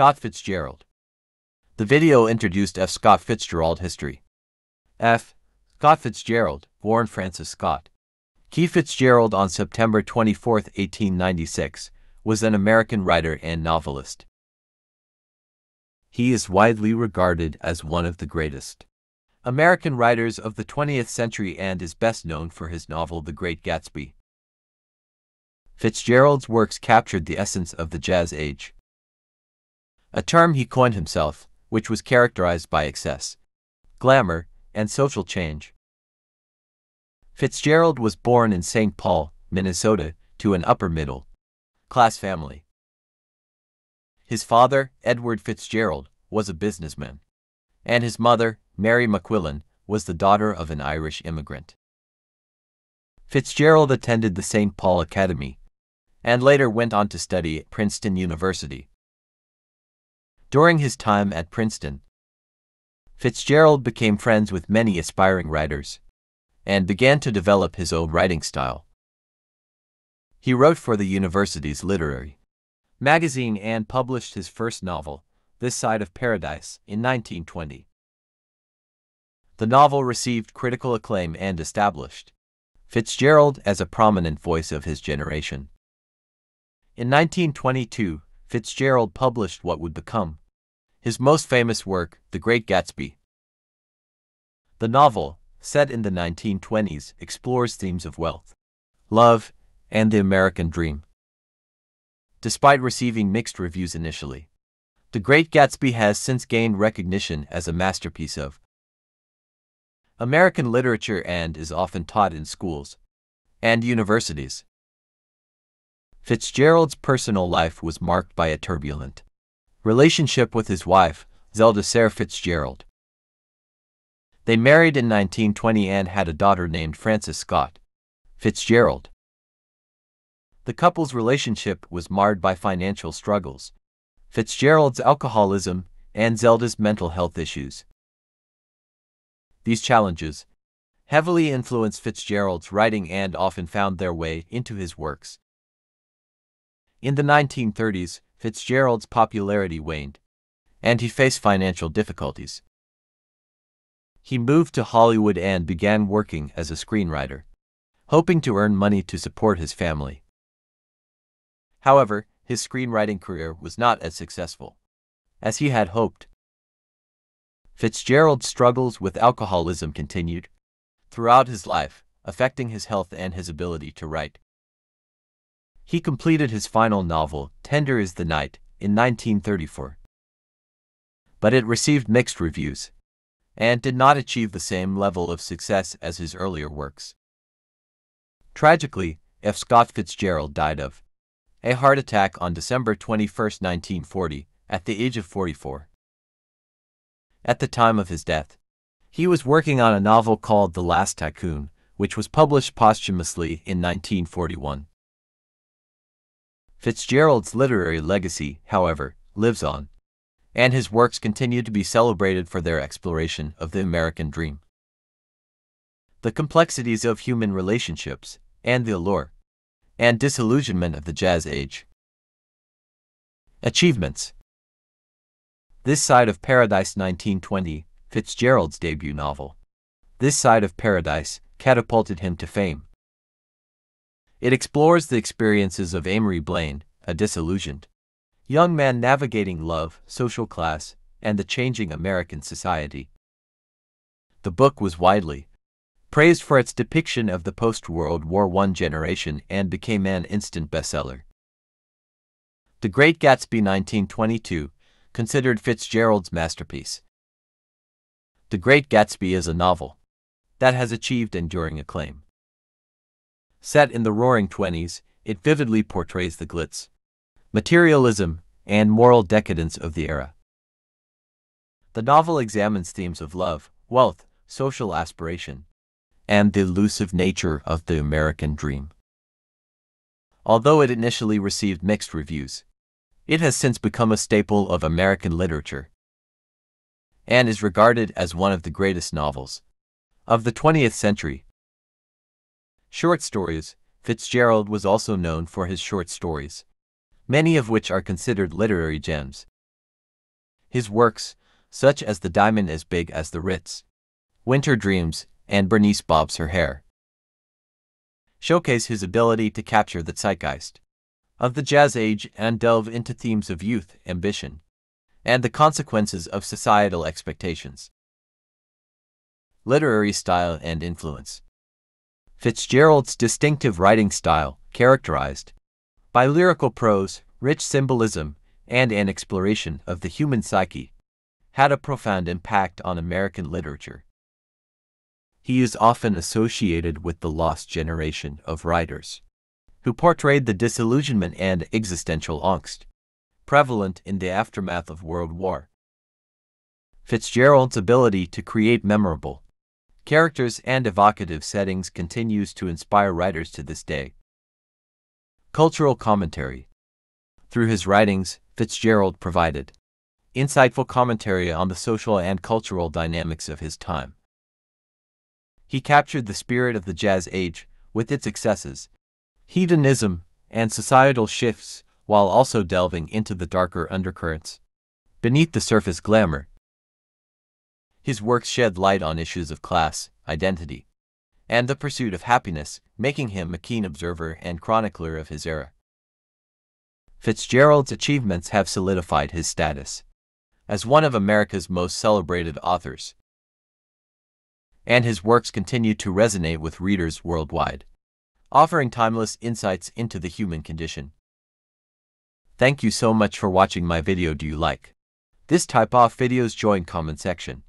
Scott Fitzgerald. The video introduced F. Scott Fitzgerald history. F. Scott Fitzgerald, born Francis Scott. Key Fitzgerald on September 24, 1896, was an American writer and novelist. He is widely regarded as one of the greatest American writers of the 20th century and is best known for his novel The Great Gatsby. Fitzgerald's works captured the essence of the Jazz Age, a term he coined himself, which was characterized by excess, glamour, and social change. Fitzgerald was born in St. Paul, Minnesota, to an upper middle class family. His father, Edward Fitzgerald, was a businessman, and his mother, Mary McQuillan, was the daughter of an Irish immigrant. Fitzgerald attended the St. Paul Academy and later went on to study at Princeton University. During his time at Princeton, Fitzgerald became friends with many aspiring writers and began to develop his own writing style. He wrote for the university's literary magazine and published his first novel, This Side of Paradise, in 1920. The novel received critical acclaim and established Fitzgerald as a prominent voice of his generation. In 1922, Fitzgerald published what would become his most famous work, The Great Gatsby. The novel, set in the 1920s, explores themes of wealth, love, and the American dream. Despite receiving mixed reviews initially, The Great Gatsby has since gained recognition as a masterpiece of American literature and is often taught in schools and universities. Fitzgerald's personal life was marked by a turbulent relationship with his wife, Zelda Sayre Fitzgerald. They married in 1920 and had a daughter named Frances Scott Fitzgerald. The couple's relationship was marred by financial struggles, Fitzgerald's alcoholism, and Zelda's mental health issues. These challenges heavily influenced Fitzgerald's writing and often found their way into his works. In the 1930s, Fitzgerald's popularity waned, and he faced financial difficulties. He moved to Hollywood and began working as a screenwriter, hoping to earn money to support his family. However, his screenwriting career was not as successful as he had hoped. Fitzgerald's struggles with alcoholism continued throughout his life, affecting his health and his ability to write. He completed his final novel, Tender is the Night, in 1934. But it received mixed reviews and did not achieve the same level of success as his earlier works. Tragically, F. Scott Fitzgerald died of a heart attack on December 21, 1940, at the age of 44. At the time of his death, he was working on a novel called The Last Tycoon, which was published posthumously in 1941. Fitzgerald's literary legacy, however, lives on, and his works continue to be celebrated for their exploration of the American dream. The complexities of human relationships, and the allure and disillusionment of the Jazz Age. Achievements This Side of Paradise 1920, Fitzgerald's debut novel. This Side of Paradise catapulted him to fame. It explores the experiences of Amory Blaine, a disillusioned young man navigating love, social class, and the changing American society. The book was widely praised for its depiction of the post-World War I generation and became an instant bestseller. The Great Gatsby 1922, considered Fitzgerald's masterpiece. The Great Gatsby is a novel that has achieved enduring acclaim. Set in the roaring 20s, it vividly portrays the glitz, materialism, and moral decadence of the era. The novel examines themes of love, wealth, social aspiration, and the elusive nature of the American dream. Although it initially received mixed reviews, it has since become a staple of American literature and is regarded as one of the greatest novels of the 20th century. Short stories Fitzgerald was also known for his short stories, many of which are considered literary gems. His works, such as The Diamond as Big as the Ritz, Winter Dreams, and Bernice Bobs Her Hair, showcase his ability to capture the zeitgeist of the jazz age and delve into themes of youth, ambition, and the consequences of societal expectations. Literary style and influence. Fitzgerald's distinctive writing style, characterized by lyrical prose, rich symbolism, and an exploration of the human psyche, had a profound impact on American literature. He is often associated with the lost generation of writers who portrayed the disillusionment and existential angst prevalent in the aftermath of World War. Fitzgerald's ability to create memorable characters and evocative settings continues to inspire writers to this day. Cultural commentary. Through his writings, Fitzgerald provided insightful commentary on the social and cultural dynamics of his time. He captured the spirit of the jazz age, with its excesses, hedonism, and societal shifts, while also delving into the darker undercurrents. Beneath the surface glamour, his works shed light on issues of class, identity, and the pursuit of happiness, making him a keen observer and chronicler of his era. Fitzgerald's achievements have solidified his status as one of America's most celebrated authors, and his works continue to resonate with readers worldwide, offering timeless insights into the human condition. Thank you so much for watching my video do you like this type of videos join comment section.